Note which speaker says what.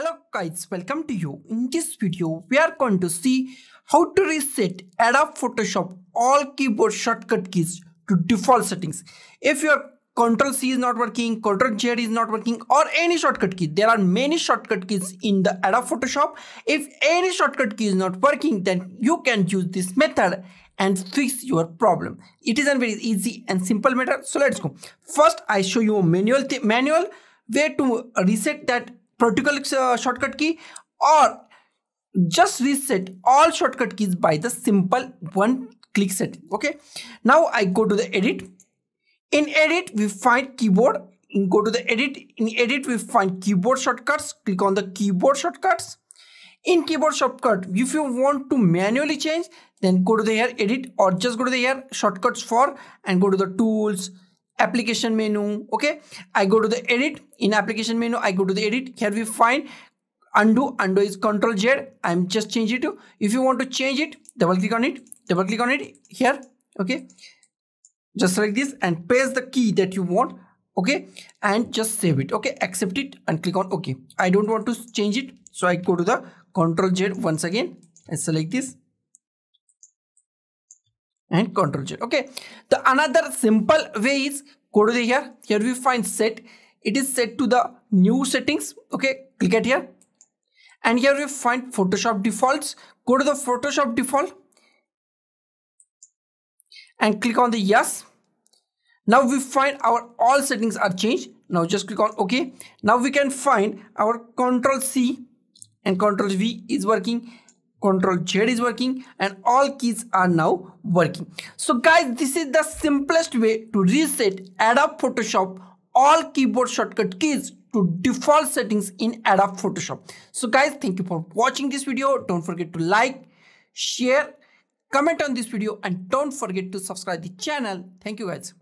Speaker 1: Hello guys, welcome to you. In this video, we are going to see how to reset Adobe Photoshop all keyboard shortcut keys to default settings. If your Ctrl C is not working, Ctrl Z is not working or any shortcut key, there are many shortcut keys in the Adobe Photoshop. If any shortcut key is not working, then you can use this method and fix your problem. It is a very easy and simple method. So let's go. First, I show you a manual manual way to reset that particular uh, shortcut key or just reset all shortcut keys by the simple one click setting okay? Now i go to the edit. In edit we find keyboard. Go to the edit. In edit we find keyboard shortcuts. Click on the keyboard shortcuts. In keyboard shortcut if you want to manually change then go to the here edit or just go to the here shortcuts for and go to the tools application menu okay? I go to the edit. In application menu i go to the edit. Here we find undo. Undo is control z. I'm just change it to if you want to change it double click on it. Double click on it here okay? Just like this and paste the key that you want okay? And just save it okay? Accept it and click on okay. I don't want to change it so i go to the control z once again and select this and control Z. Okay. The another simple way is go to the here. Here we find set. It is set to the new settings. Okay. Click at here. And here we find Photoshop defaults. Go to the Photoshop default and click on the yes. Now we find our all settings are changed. Now just click on OK. Now we can find our Control C and Control V is working control Z is working and all keys are now working. So guys, this is the simplest way to reset Adobe Photoshop all keyboard shortcut keys to default settings in Adobe Photoshop. So guys, thank you for watching this video. Don't forget to like, share, comment on this video and don't forget to subscribe the channel. Thank you guys.